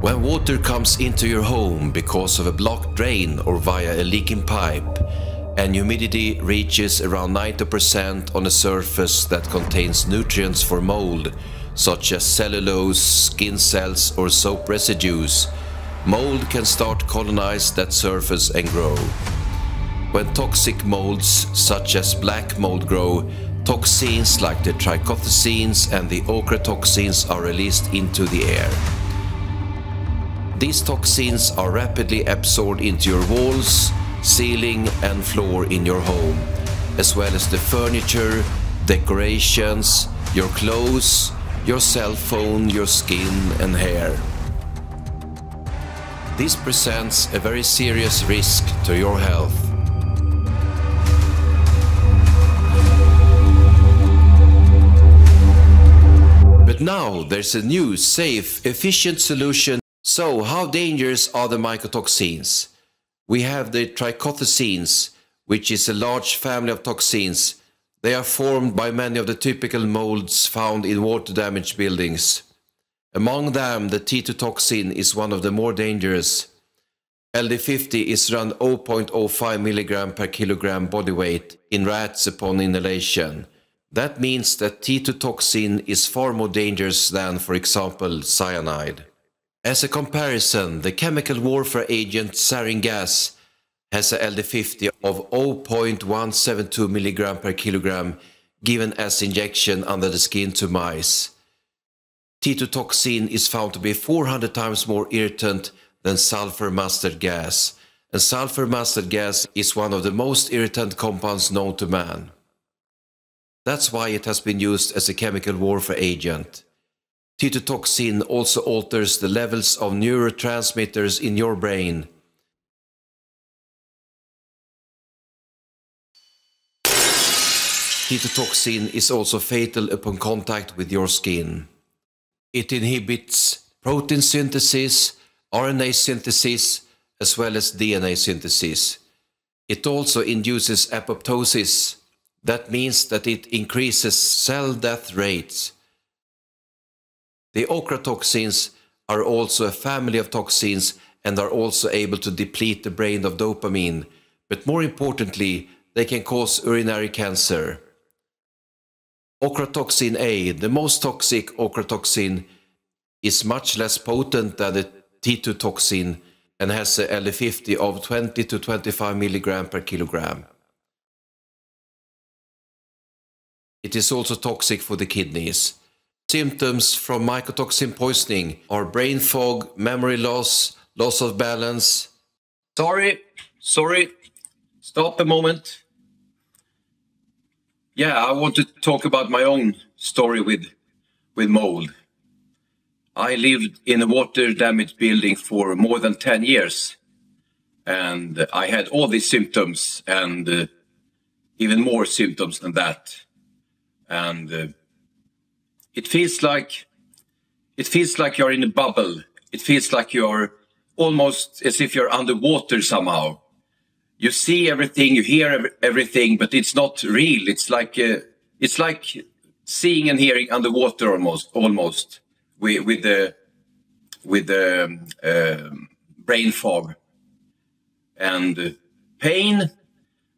When water comes into your home because of a blocked drain or via a leaking pipe, and humidity reaches around 90% on a surface that contains nutrients for mold, such as cellulose, skin cells or soap residues, mold can start colonize that surface and grow. When toxic molds such as black mold grow, toxins like the trichothecenes and the ochratoxins are released into the air. These toxins are rapidly absorbed into your walls, ceiling and floor in your home, as well as the furniture, decorations, your clothes, your cell phone, your skin and hair. This presents a very serious risk to your health. But now there's a new, safe, efficient solution. So, how dangerous are the mycotoxins? We have the trichothecenes, which is a large family of toxins. They are formed by many of the typical molds found in water damaged buildings. Among them, the T2 toxin is one of the more dangerous. LD50 is around 0.05 milligram per kilogram body weight in rats upon inhalation. That means that T2 toxin is far more dangerous than, for example, cyanide. As a comparison, the chemical warfare agent sarin gas has a LD50 of 0.172 milligram per kilogram given as injection under the skin to mice. T2 toxin is found to be 400 times more irritant than sulfur mustard gas, and sulfur mustard gas is one of the most irritant compounds known to man. That's why it has been used as a chemical warfare agent. T2 also alters the levels of neurotransmitters in your brain. T2 is also fatal upon contact with your skin. It inhibits protein synthesis, RNA synthesis, as well as DNA synthesis. It also induces apoptosis. That means that it increases cell death rates. The ochratoxins are also a family of toxins and are also able to deplete the brain of dopamine, but more importantly, they can cause urinary cancer. Ochratoxin A, the most toxic ochratoxin, is much less potent than the T2 toxin and has a LD50 of 20 to 25 milligram per kilogram. It is also toxic for the kidneys. Symptoms from mycotoxin poisoning are brain fog, memory loss, loss of balance. Sorry, sorry. Stop a moment. Yeah, I want to talk about my own story with with mold. I lived in a water damaged building for more than 10 years. And I had all these symptoms and uh, even more symptoms than that. And uh, it feels like it feels like you're in a bubble. It feels like you're almost as if you're underwater somehow. You see everything, you hear everything, but it's not real. It's like uh, it's like seeing and hearing underwater almost, almost with, with the with the um, brain fog and pain.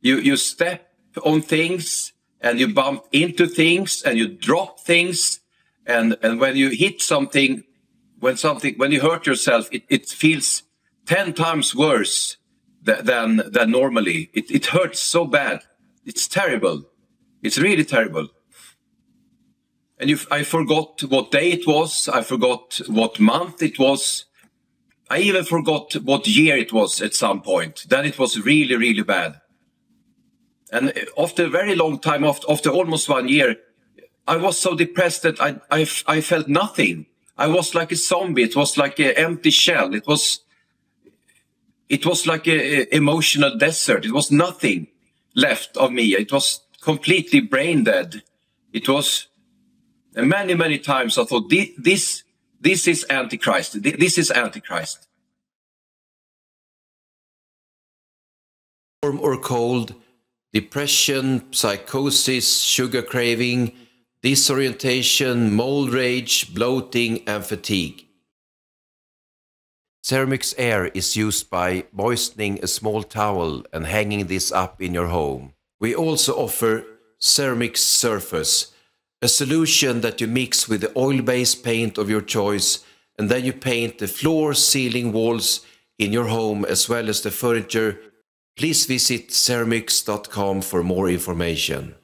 You you step on things and you bump into things and you drop things and and when you hit something when something when you hurt yourself it, it feels 10 times worse th than than normally it, it hurts so bad it's terrible it's really terrible and you, I forgot what day it was. I forgot what month it was. I even forgot what year it was at some point. Then it was really, really bad. And eh, after a very long time, after, after almost one year, I was so depressed that I, I, I felt nothing. I was like a zombie. It was like an empty shell. It was, it was like an emotional desert. It was nothing left of me. It was completely brain dead. It was many, many times I thought, this, this is Antichrist. This is Antichrist. Warm or cold, depression, psychosis, sugar craving, disorientation, mold rage, bloating, and fatigue. Zeromyx Air is used by moistening a small towel and hanging this up in your home. We also offer Zeromyx Surface, a solution that you mix with the oil-based paint of your choice and then you paint the floor, ceiling, walls in your home as well as the furniture. Please visit zeromyx.com for more information.